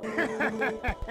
Yeah.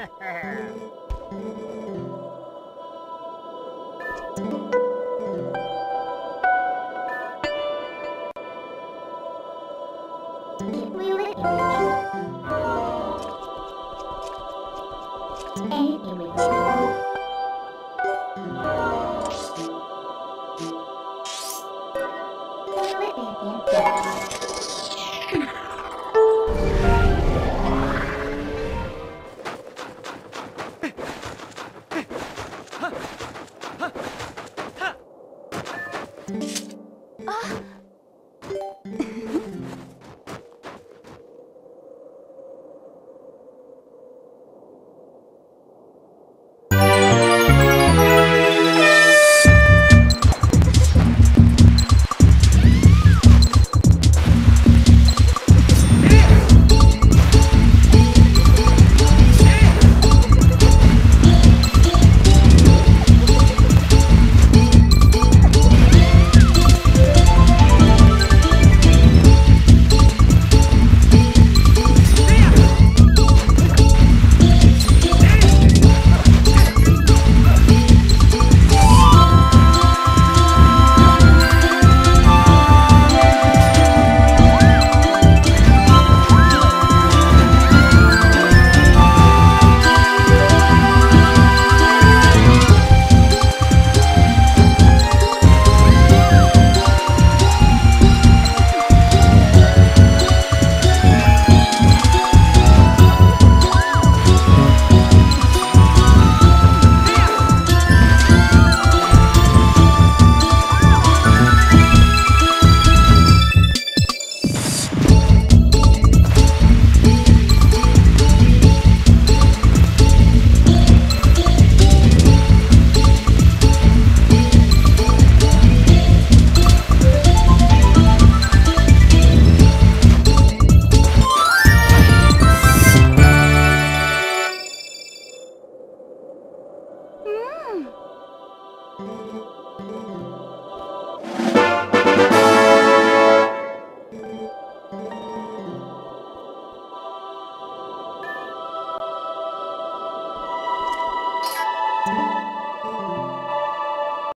Oh,